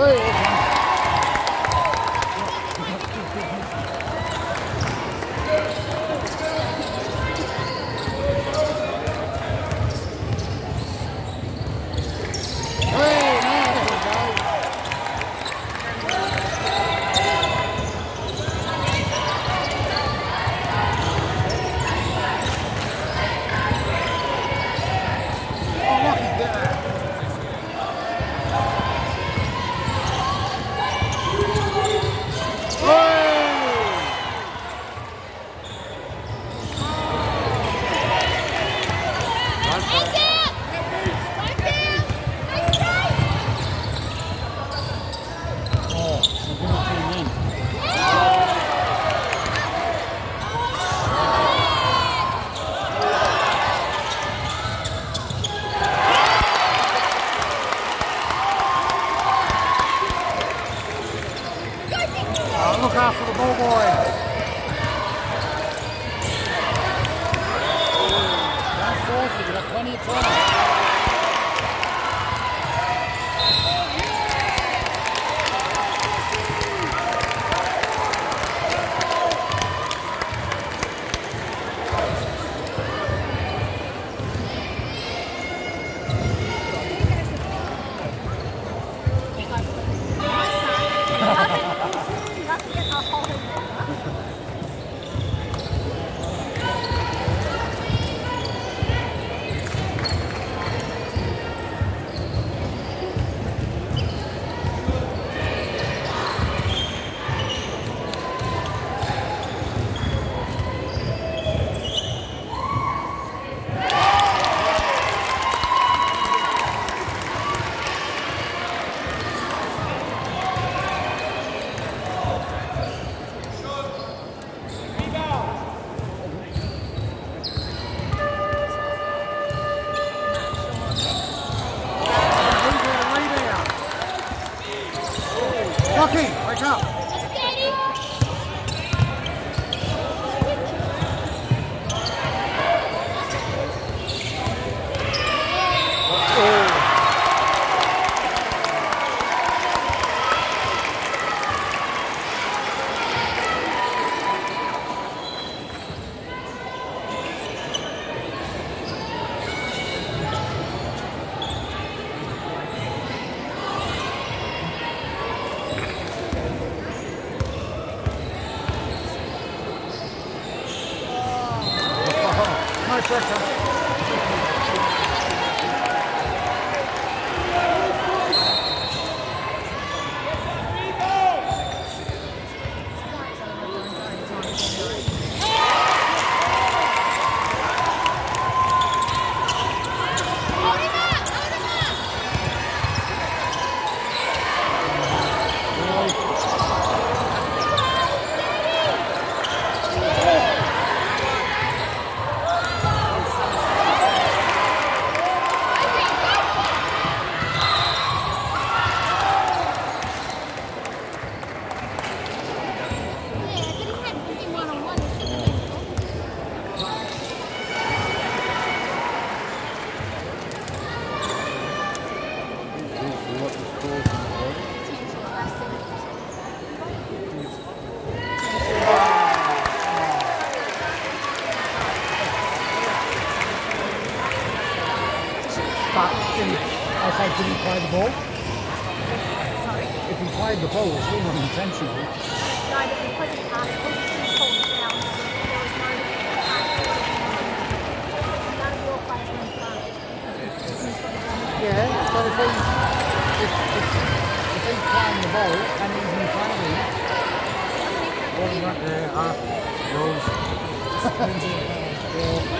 look 上。No But did he, I did he play the ball? If he played the ball, it's still not intentional. Yeah, but if he, if, if, if he's playing the ball and he's in front of him, Wasn't right there, half rules. yeah.